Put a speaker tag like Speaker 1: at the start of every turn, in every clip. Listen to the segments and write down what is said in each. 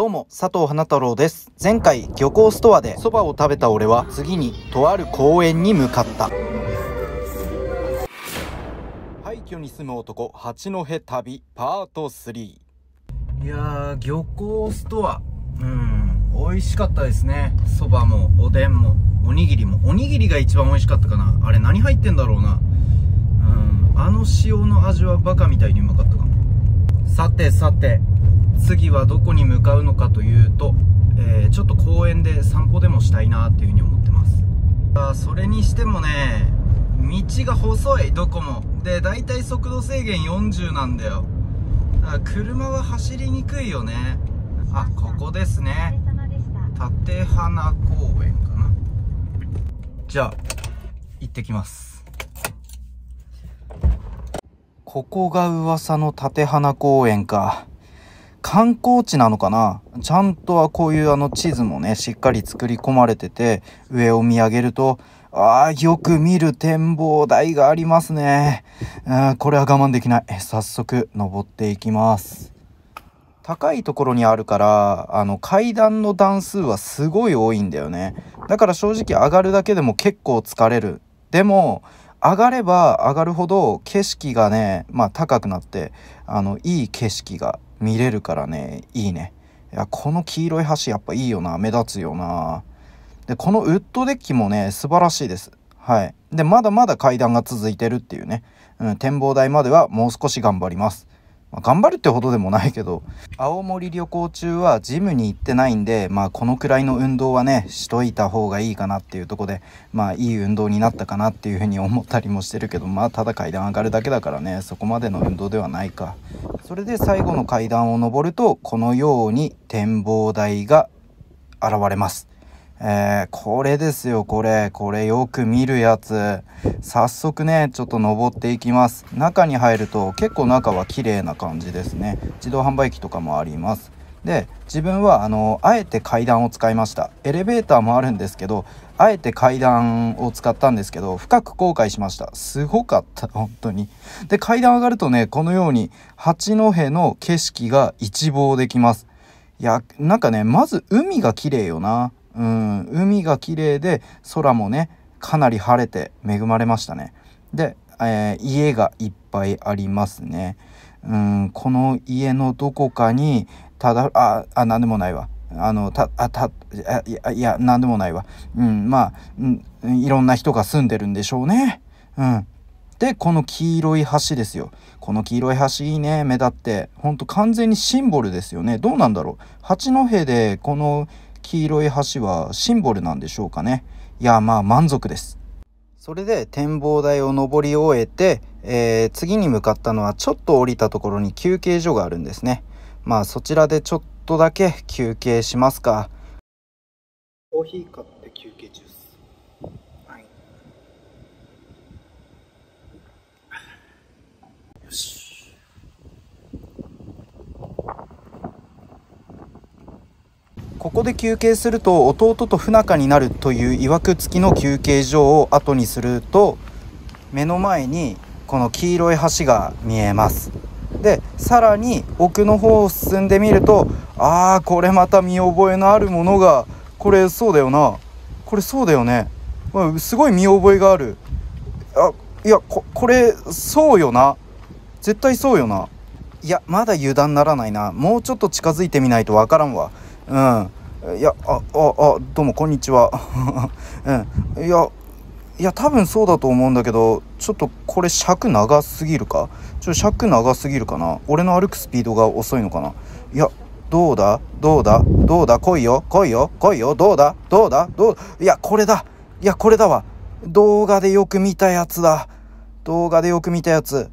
Speaker 1: どうも、佐藤花太郎です。前回、漁港ストアで蕎麦を食べた俺は、次に、とある公園に向かった。廃墟に住む男、八戸旅、パート3。いやー、漁港ストア。うん、美味しかったですね。蕎麦も、おでんも、おにぎりも。おにぎりが一番美味しかったかな。あれ何入ってんだろうな。うん、あの塩の味はバカみたいにうまかったかも。さてさて、次はどこに向かうのかというと、えーちょっと公園で散歩でもしたいなっていうふうに思ってます。あそれにしてもね道が細いどこも。で大体速度制限40なんだよ。だから車は走りにくいよね。あここですね。立花公園かな。じゃあ行ってきます。ここが噂の立花公園か。観光地なのかな？ちゃんとはこういうあの地図もねしっかり作り込まれてて上を見上げるとあーよく見る展望台がありますね。うんこれは我慢できない。早速登っていきます。高いところにあるからあの階段の段数はすごい多いんだよね。だから正直上がるだけでも結構疲れる。でも上がれば上がるほど景色がねまあ高くなってあのいい景色が見れるからねいいね。いやこの黄色い橋やっぱいいよな。目立つよな。でこのウッドデッキもね素晴らしいです。はい。でまだまだ階段が続いてるっていうね、うん、展望台まではもう少し頑張ります。まあ頑張るってほどでもないけど青森旅行中はジムに行ってないんでまあこのくらいの運動はねしといた方がいいかなっていうとこでまあいい運動になったかなっていうふうに思ったりもしてるけどまあただ階段上がるだけだからねそこまでの運動ではないか。それで最後の階段を登るとこのように展望台が現れます。えー、これですよこれ。これよく見るやつ。早速ねちょっと登っていきます。中に入ると結構中は綺麗な感じですね。自動販売機とかもあります。で自分はあのあえて階段を使いました。エレベーターもあるんですけどあえて階段を使ったんですけど深く後悔しました。すごかった本当に。で階段上がるとねこのように八戸の景色が一望できます。いやなんかねまず海が綺麗よな。うん海が綺麗で空もねかなり晴れて恵まれましたね。で、えー家がいっぱいありますね。うんこの家のどこかにただああ何でもないわ。あのたあたあいやいや何でもないわ。うんまあ、うん、いろんな人が住んでるんでしょうね。うん。でこの黄色い橋ですよ。この黄色い橋いいね。目立って。ほんと完全にシンボルですよね。どうなんだろう。八戸でこの黄色い橋はシンボルなんでしょうかね。いやまあ満足です。それで展望台を登り終えて、えー次に向かったのはちょっと降りたところに休憩所があるんですね。まあそちらでちょっとだけ休憩しますか。コーヒー買って休憩中です。はいここで休憩すると弟と不仲になるという曰く付きの休憩所を後にすると目の前にこの黄色い橋が見えます。でさらに奥の方を進んでみるとあーこれまた見覚えのあるものがこれそうだよな。これそうだよね。すごい見覚えがある。あいやここれそうよな。絶対そうよな。いやまだ油断ならないな。もうちょっと近づいてみないとわからんわ。うん。いやあああどうもこんにちは。うん。いやいや多分そうだと思うんだけどちょっとこれ尺長すぎるか？ちょっと尺長すぎるかな？俺の歩くスピードが遅いのかな？いやどうだ？どうだ？どうだ？来いよ。来いよ。来いよ。どうだ？どうだ？どういやこれだ。いやこれだわ。動画でよく見たやつだ。動画でよく見たやつ。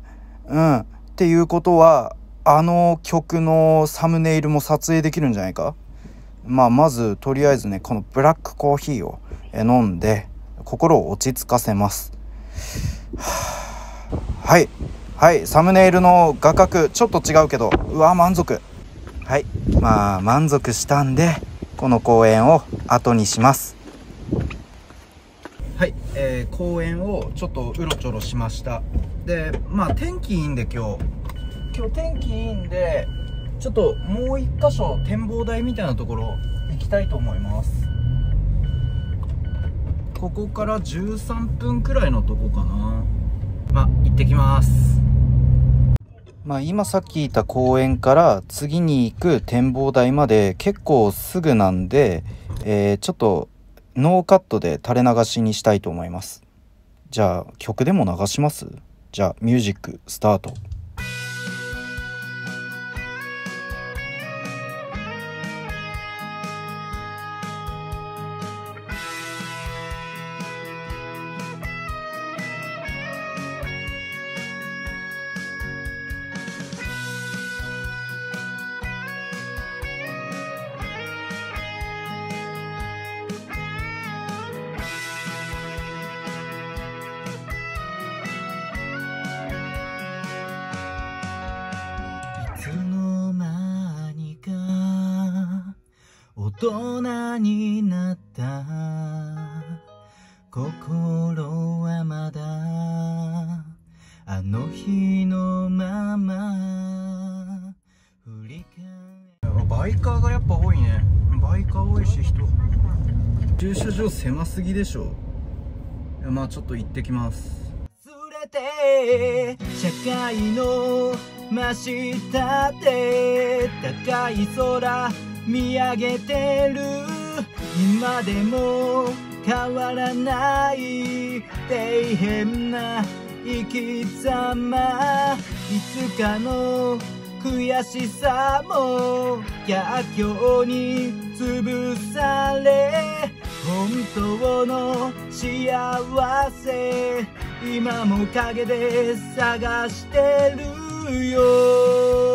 Speaker 1: うん。っていうことはあの曲のサムネイルも撮影できるんじゃないか？まあまずとりあえずねこのブラックコーヒーをえ飲んで心を落ち着かせます。は あはい。はい。サムネイルの画角ちょっと違うけどうわ満足。はい。まあ満足したんでこの公園を後にします。はい、えー公園をちょっとうろちょろしました。でまあ天気いいんで今日。今日天気いいんでちょっともう一箇所展望台みたいなところ行きたいと思います。ここから13分くらいのとこかな。まあ行ってきます。まあ今さっき言った公園から次に行く展望台まで結構すぐなんで、えー、ちょっとノーカットで垂れ流しにしたいと思います。じゃあ曲でも流します？じゃあミュージックスタート。人になった。心はまだあの日のまま。振り返バイカーがやっぱ多いね。バイカー多いし人。駐車場狭すぎでしょ。まあちょっと行ってきます。忘れて社会の真下で高い空見上げてる。今でも変わらない底辺な生き様。いつかの悔しさも逆境に潰され本当の幸せ。今も陰で探してるよ。